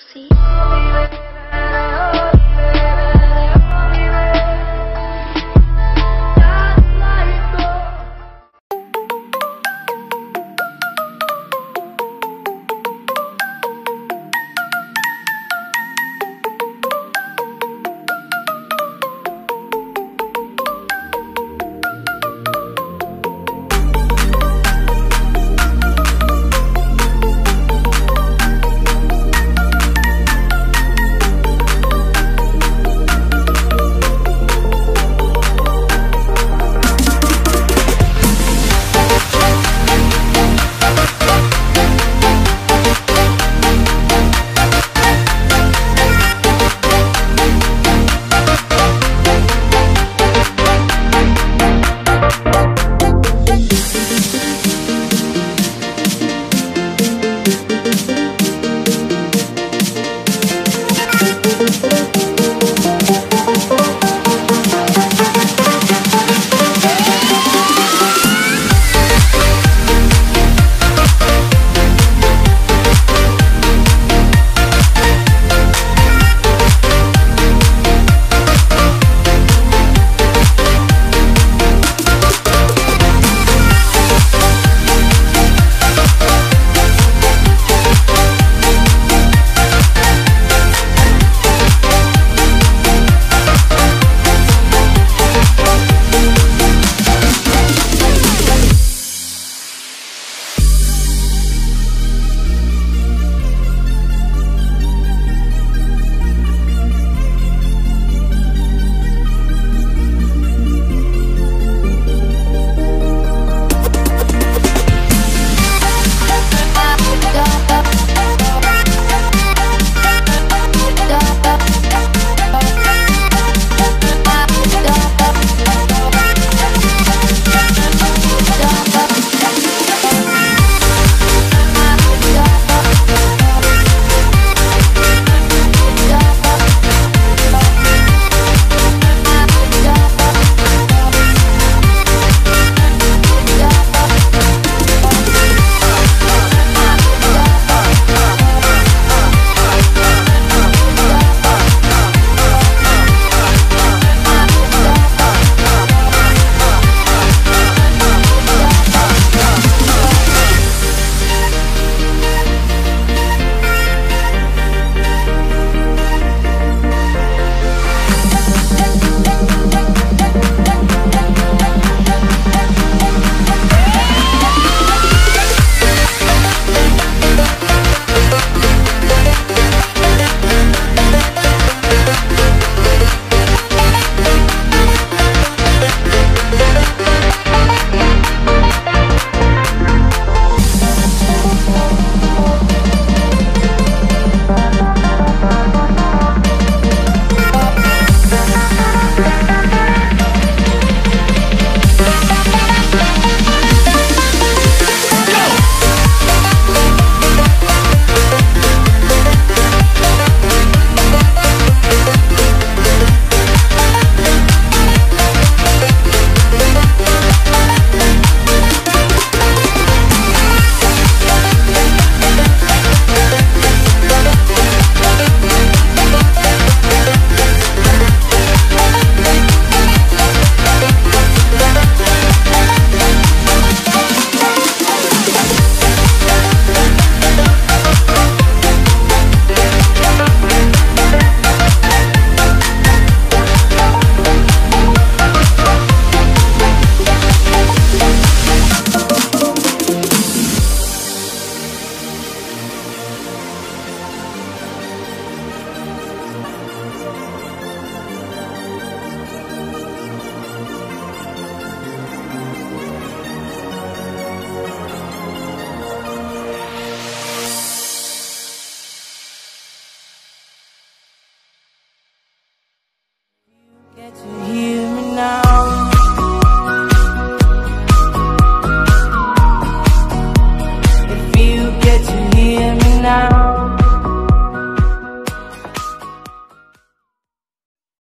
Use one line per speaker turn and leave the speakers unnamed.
pussy. Get you.